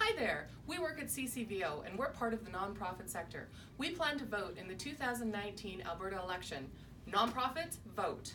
Hi there, we work at CCVO and we're part of the nonprofit sector. We plan to vote in the 2019 Alberta election. Nonprofits, vote.